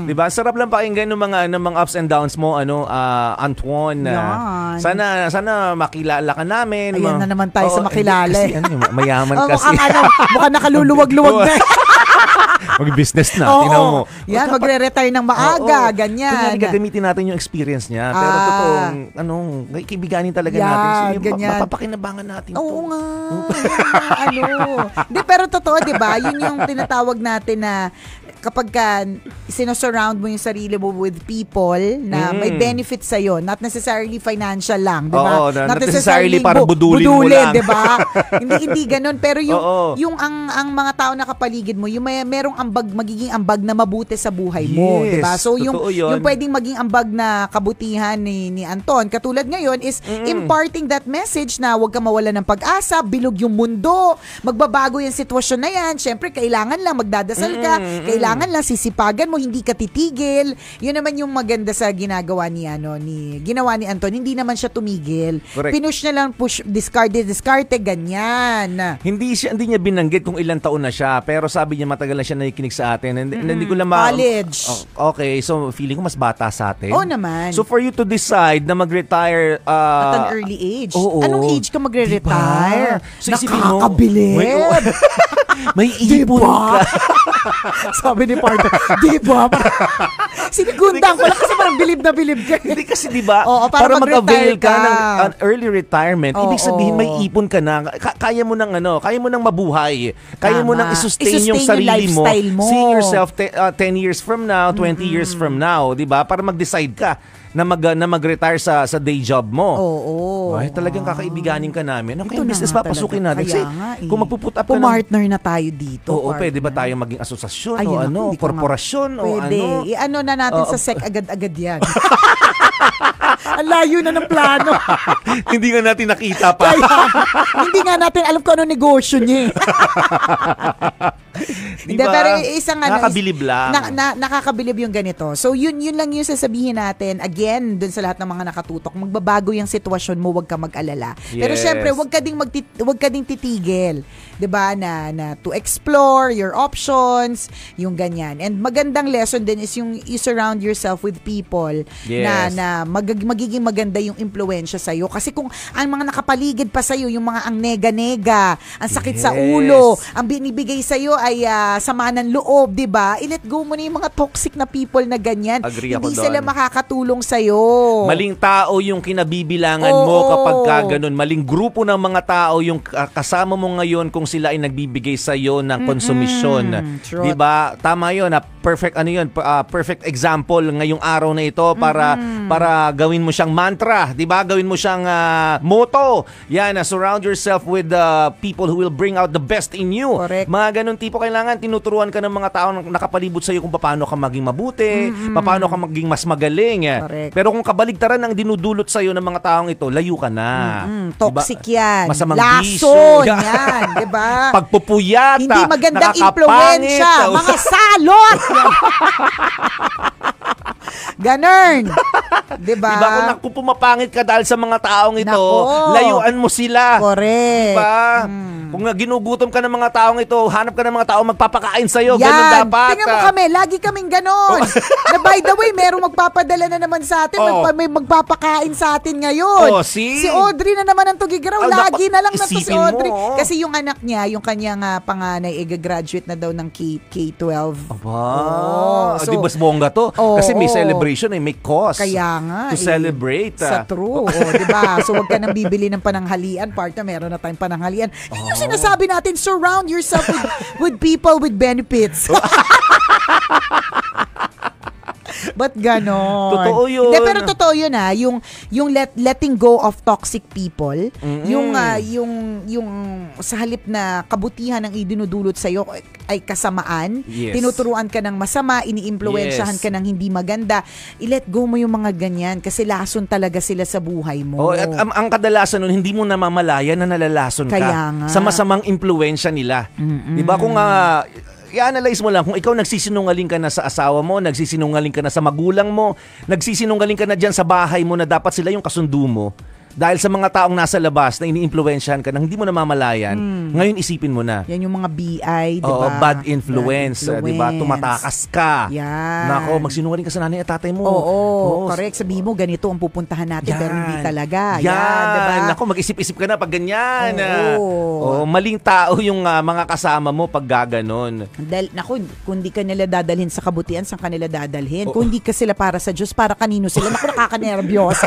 Di ba? Sarap lang pakinggan ng mga ng mga ups and downs mo, ano, ah, Antoine. Yan. Sana sana makilala ka namin. Ayan Ma- na naman tayo sa Oo, makilala Kasi, eh. ano, eh, mayaman [LAUGHS] Oh, kasi. mukhang ano, mukhang nakaluluwag-luwag [LAUGHS] na. Mag-business na. Oo. Tingnan mo. Yan, Dapat- magre-retire ng maaga, Oo. ganyan. Kanya gagamitin natin yung experience niya. Pero Ah. totoong, ano, kaibiganin talaga Yan, natin. So, yung ganyan. mapapakinabangan natin to. Oo nga. Yan [LAUGHS] ang ano. Hindi, pero totoo, di ba? Yun yung tinatawag natin na kapag ka sinosurround mo yung sarili mo with people na may Mm. benefit sa'yo, not necessarily financial lang, di ba? Na- not necessarily para budulin mo lang. di ba? [LAUGHS] hindi, hindi ganun. Pero yung, Oo. yung ang, ang mga tao na kapaligid mo, yung may, merong ambag, magiging ambag na mabuti sa buhay mo, Yes, di ba? So, yung, yun. yung pwedeng maging ambag na kabutihan ni, ni Anton, katulad ngayon, is imparting that message na huwag ka mawala ng pag-asa, bilog yung mundo, magbabago yung sitwasyon na yan. Siyempre, kailangan lang magdadasal ka, kailangan lang sisipagan mo, hindi ka titigil. Yun naman yung maganda sa ginagawa ni ano ni ginawa ni Anton. Hindi naman siya tumigil. Correct. Pinush na lang push discard discard ganyan. Hindi siya hindi niya binanggit kung ilang taon na siya, pero sabi niya matagal na siya nakikinig sa atin. And, and hindi ko lang ma- College. Oh, okay, so feeling ko mas bata sa atin. Oo naman. So for you to decide na mag-retire uh, At an early age. oo. Anong age ka magre-retire? Diba? So Nakakabilib. May, [LAUGHS] may ipon Diba? ka. [LAUGHS] Sabi ni partner, di ba? [LAUGHS] Sinigundang ko lang kasi parang bilib na bilib ka. Hindi kasi 'di ba? Oo, para para mag-avail ka, ka. ng an early retirement, ibig Oo. sabihin may ipon ka na. Ka- kaya mo nang ano, kaya mo nang mabuhay. Kaya mo Tama. nang i-sustain, I-sustain yung yung sarili mo. mo. Seeing yourself te- uh, 10 years from now, 20 years from now, 'di ba? Para mag-decide ka na mag na mag-retire sa sa day job mo. Oo. Ay, talagang kakaibiganin ka namin. Ano Ito business nga papasukin talaga. natin? Kasi eh. kung magpuput up ka ng... Pumartner na tayo dito. Oo, pwede ba partner. tayo maging asosasyon Ayun, o ano, korporasyon o Pwede. ano? I-ano na natin Oo. sa SEC agad-agad yan. [LAUGHS] Ang layo na ng plano. [LAUGHS] Hindi nga natin nakita pa. Kaya, hindi nga natin alam kung ano negosyo niya. eh. [LAUGHS] Hindi, Diba? pero isang ano, Nakakabilib lang. Na, na, nakakabilib yung ganito. So, yun, yun lang yung sasabihin natin. Again, dun sa lahat ng mga nakatutok, magbabago yung sitwasyon mo, wag ka mag-alala. Pero Yes. syempre, wag ka ding, magti, wag ka ding titigil. 'Di ba na, na to explore your options, yung ganyan. And magandang lesson din is yung you surround yourself with people na, Yes. na magag- magiging maganda yung impluensya sa'yo. Kasi kung ang mga nakapaligid pa sa'yo, yung mga ang nega-nega, ang sakit sa Yes. ulo, ang binibigay sa'yo ay ah, sama ng loob, di ba? I-let go mo na yung mga toxic na people na ganyan. Agree ako Hindi sila doon. makakatulong sa'yo. Maling tao yung kinabibilangan mo Oo. kapag ka ganun. Maling grupo ng mga tao yung ka- kasama mo ngayon kung sila ay nagbibigay sa iyo ng konsumisyon. Truth. 'Di ba? Tama 'yon. na perfect ano 'yon, pa- ah, perfect example ngayong araw na ito para para gawin mo siyang mantra, 'di ba? Gawin mo siyang ah, motto. Yan, na surround yourself with the people who will bring out the best in you. Correct. Mga ganun tipo kailangan tinuturuan ka ng mga tao na nakapalibot sa iyo kung paano ka maging mabuti, paano ka maging mas magaling. Correct. Pero kung kabaligtaran ang dinudulot sa iyo ng mga taong ito, layo ka na. Mm, Diba? toxic yan. Masamang Lason yan. [LAUGHS] Di ba? Pagpupuyata. Hindi magandang impluensya. Mga salot! [LAUGHS] Ganern. [LAUGHS] 'Di ba? Diba kung naku pumapangit ka dahil sa mga taong ito, Nako. layuan mo sila. Correct. Diba? Hmm. Kung nga ginugutom ka ng mga taong ito, hanap ka ng mga taong magpapakain sa'yo. Ganun Yan. dapat. Tingnan mo ah. kami, lagi kaming ganon. [LAUGHS] na by the way, merong magpapadala na naman sa atin, Oh. may magpapakain sa atin ngayon. Oh, see? Si Audrey na naman ang tugigraw. Ah, Lagi na lang na to si isipin mo, Audrey. oh. Kasi yung anak niya, yung kanyang ah, panganay, i-graduate na daw ng K- K-12. Aba, Oh, so, so- di ba bongga to? Oo, Kasi may oo. celebration eh, may cause. Kaya nga. To eh, celebrate. Sa ah. true. Oh, di ba? So wag ka nang bibili ng pananghalian. Partner, meron na tayong pananghalian. Yun Oh. yung sinasabi natin, surround yourself with, with people with benefits. [LAUGHS] Ba't ganon? Totoo yun. Hindi, pero totoo yun ha. Yung, yung let, letting go of toxic people, yung, ah, yung, yung sa halip na kabutihan ang idinudulot sa'yo ay kasamaan, Yes. tinuturuan ka ng masama, iniimpluwensyahan Yes. ka ng hindi maganda, i-let go mo yung mga ganyan kasi lason talaga sila sa buhay mo. Oh, at ang, ang kadalasan nun, hindi mo namamalayan na nalalason ka Kaya nga. sa masamang impluensya nila. 'Di ba kung ah, i-analyze mo lang kung ikaw nagsisinungaling ka na sa asawa mo, nagsisinungaling ka na sa magulang mo, nagsisinungaling ka na diyan sa bahay mo na dapat sila yung kasundo mo. Dahil sa mga taong nasa labas na iniimpluwensyahan ka na hindi mo namamalayan, ngayon isipin mo na. Yan yung mga BI, di Oo, ba? bad influence, Bad di ba? influence. Tumatakas ka. Yan. Nako, magsinungaling ka sa nanay at tatay mo. Oo, correct. Sabihin mo, ganito ang pupuntahan natin, pero hindi talaga. Yan, di ba? Nako, mag-isip-isip ka na pag ganyan. Oo. Oo, maling tao yung ah, mga kasama mo pag gaganon. Dahil, naku, kung di ka nila dadalhin sa kabutihan, saan ka nila dadalhin? Kung hindi ka sila para sa Diyos, para kanino sila? Naku, nakakanervyos. [LAUGHS]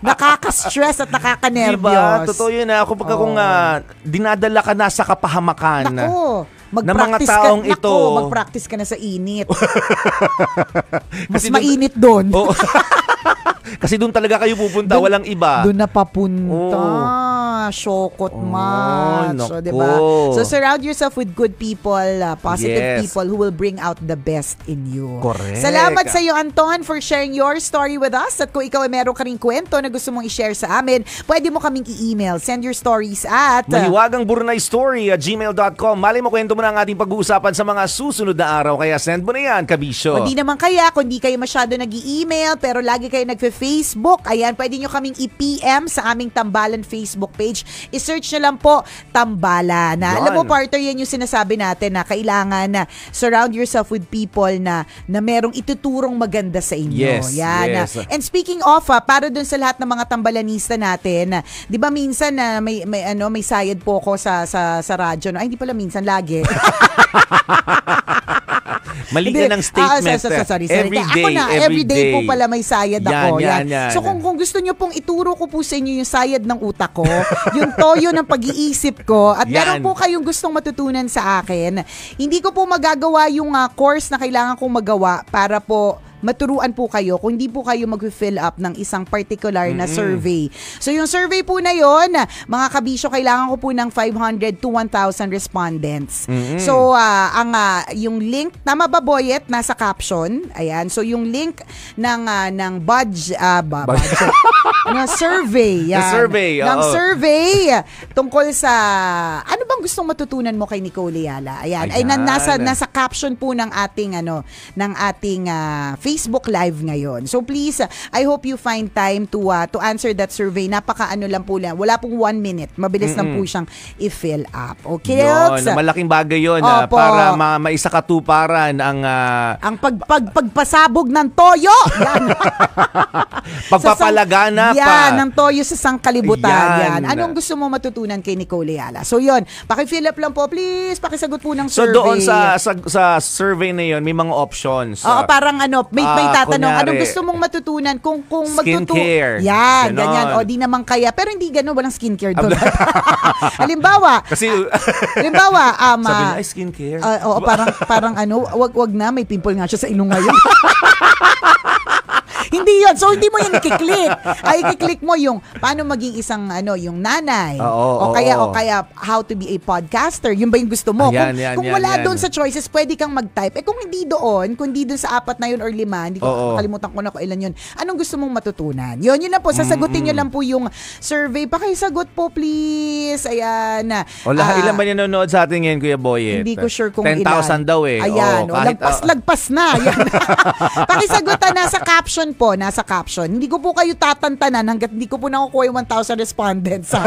Nakaka-stress at nakakanervyos. Diba? Totoo yun na. Kung, pagka kung ah, dinadala ka na sa kapahamakan. Naku, ng mga mag-practice taong ka, ito. Naku, mag-practice ka na sa init. [LAUGHS] Mas mainit doon. Oo. [LAUGHS] Kasi doon talaga kayo pupunta, Dun- walang iba. Doon na papunta. Oo. Shokot Oh, match. naku. So, diba? So, surround yourself with good people, uh, positive Yes. people who will bring out the best in you. Correct. Salamat sa iyo, Anton, for sharing your story with us. At kung ikaw ay meron ka rin kwento na gusto mong i-share sa amin, pwede mo kaming i-email. Send your stories at... uh, Mahiwagang Burnay Story at gmail.com. Mali mo kwento mo na ang ating pag-uusapan sa mga susunod na araw. Kaya send mo na yan, kabisyo. Kung di naman kaya, kung di kayo masyado nag email pero lagi kayo nagfe-Facebook, ayan, pwede nyo kaming i-PM sa aming Tambalan Facebook page. I-search nyo lang po, Tambalan. Na, alam mo, partner, yan yung sinasabi natin na kailangan na surround yourself with people na, na merong ituturong maganda sa inyo. Yes, yan. yes. And speaking of, ah, para dun sa lahat ng mga tambalanista natin, di ba minsan na may, may, ano, may sayad po ko sa, sa, sa radyo. no? Ay, hindi pala minsan, lagi. [LAUGHS] Mali ka ng statement. Ah, sorry, sorry, sorry. Every Ako day, na, every day. po pala may sayad Yan, ako. yan, yan. So kung, kung gusto nyo pong ituro ko po sa inyo yung sayad ng utak ko, [LAUGHS] yung toyo ng pag-iisip ko, at Yan. meron po kayong gustong matutunan sa akin, hindi ko po magagawa yung ah, course na kailangan kong magawa para po maturuan po kayo kung hindi po kayo mag-fill up ng isang particular na survey. So yung survey po na yon, mga kabisyo, kailangan ko po ng 500 to 1,000 respondents. So ah, ang ah, yung link, tama ba Boyet, nasa caption. Ayan. So yung link ng ah, ng budge, ah, ba, Bud- budget, na survey. [LAUGHS] Yan. Na survey, Ng oo. survey tungkol sa ano bang gustong matutunan mo kay Nicole Yala? Ayan. Ay na, Ayan. nasa nasa caption po ng ating ano ng ating Facebook live ngayon. So please, ah, I hope you find time to ah, to answer that survey. Napaka ano lang po lang. Wala pong one minute. Mabilis lang po siyang i-fill up. Okay? Yun, malaking bagay yun ah, Opo. para ma maisakatuparan ang ah, ang pag, pag, pagpasabog ng toyo. Yan. [LAUGHS] pagpapalagana pa. Yan, ng toyo sa sangkalibutan. Yan. Yan. Anong gusto mo matutunan kay Nicole Ayala? So yun, paki-fill up lang po please. Pakisagot po ng So survey. doon sa, sa sa survey na 'yon, may mga options. Oo, Ah, parang ano, may, may Ah, tatanong, kunyari, anong gusto mong matutunan kung kung magtutu... Skincare. Yan, Ganon. ganyan. O, di naman kaya. Pero hindi ganun, walang skincare doon. [LAUGHS] halimbawa, kasi halimbawa, um, sabi ah, na, ay skincare. Ah, oo, parang parang ano, wag wag na may pimple nga siya sa ilong ngayon. [LAUGHS] Yun. So, hindi mo yan i-click. Ay, i-click mo yung paano maging isang, ano, yung nanay. Oo, o kaya, oo. o kaya, how to be a podcaster. Yun ba yung gusto mo? Ayan, kung yan, kung yan, wala yan. doon sa choices, pwede kang mag-type. Eh, kung hindi doon, kung hindi doon sa apat na yun or lima, hindi ko Oo. kalimutan ko na kung ilan yun. Anong gusto mong matutunan? Yun, yun lang po. Sasagutin nyo lang po yung survey. Pakisagot po, please. Ayan. O lahat, Ah, ilan ba nanonood sa atin ngayon, Kuya Boyet? hindi ko sure kung 10,000 ilan. daw eh. Ayan. Oo, o, kahit, lagpas, ah, lagpas na. Ayan. [LAUGHS] Pakisagutan nasa caption po. Nasa caption. Hindi ko po kayo tatantanan hanggat hindi ko po nakukuha yung 1,000 respondents. [LAUGHS]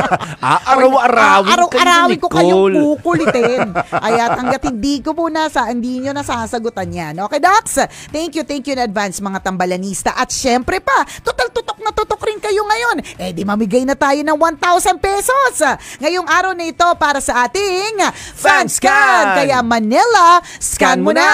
Ah, araw-arawin Ah, araw-arawin ko kayong kukulitin. [LAUGHS] Ayan. Hanggat hindi ko po nasa, hindi nyo nasasagutan yan. Okay, Docs? Thank you, thank you in advance mga tambalanista. At syempre pa, total tutok na tutok rin kayo ngayon. Eh di mamigay na tayo ng 1,000 pesos. Ngayong araw na ito para sa ating fan Fan scan. scan. Kaya Manila, scan mo na!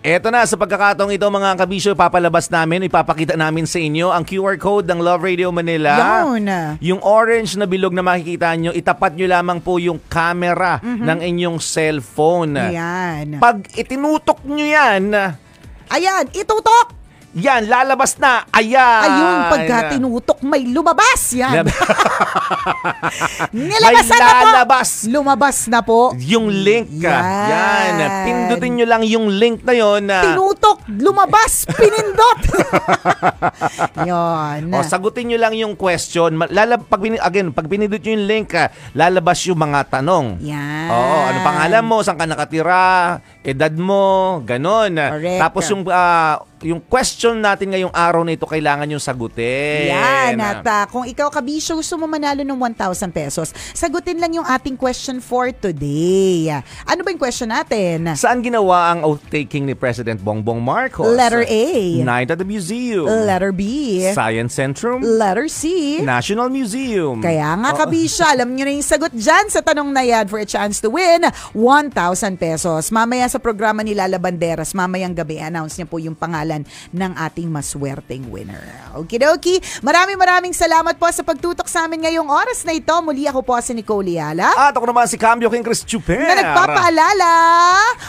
Eto na, sa pagkakataong ito mga kabisyo, papalabas namin, ipapakita namin sa inyo ang QR code ng Love Radio Manila. Yun. Yung orange na bilog na makikita nyo, itapat nyo lamang po yung camera ng inyong cellphone. Ayan. Pag itinutok nyo yan, Ayan, itutok! Yan, lalabas na. Ayan. Ayun, pagka tinutok, may lumabas. Yan. Lab- [LAUGHS] Nilabasan na po. lalabas. Lumabas na po. Yung link. Yan. Yan. Pindutin nyo lang yung link na yon. na Tinutok, lumabas, [LAUGHS] pinindot. [LAUGHS] Yun. O, sagutin nyo lang yung question. Lalab, pag, pini- again, pag pinindot nyo yung link, ah, lalabas yung mga tanong. Yan. Oo, ano pangalan mo, saan ka nakatira, edad mo, ganon. Correct. Tapos yung ah, yung question natin ngayong araw na ito, kailangan yung sagutin. Yan. At ah, kung ikaw, kabisyo, gusto mo manalo ng 1,000 pesos, sagutin lang yung ating question for today. Ano ba yung question natin? Saan ginawa ang oath-taking ni President Bongbong Marcos? Letter A. Night at the Museum. Letter B. Science Centrum. Letter C. National Museum. Kaya nga, Oo. kabisya, alam nyo na yung sagot dyan sa tanong na yan for a chance to win 1,000 pesos. Mamaya sa programa ni Lala Banderas, mamayang gabi, announce niya po yung pangalan ng ating maswerteng winner. Okidoki, maraming maraming salamat po sa pagtutok sa amin ngayong oras na ito. Muli ako po si Nicole Yala. At ako naman si Cambio King Chris Chuper. na nagpapaalala,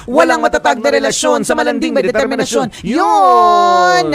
walang matatag na relasyon sa malanding may determinasyon. Yun!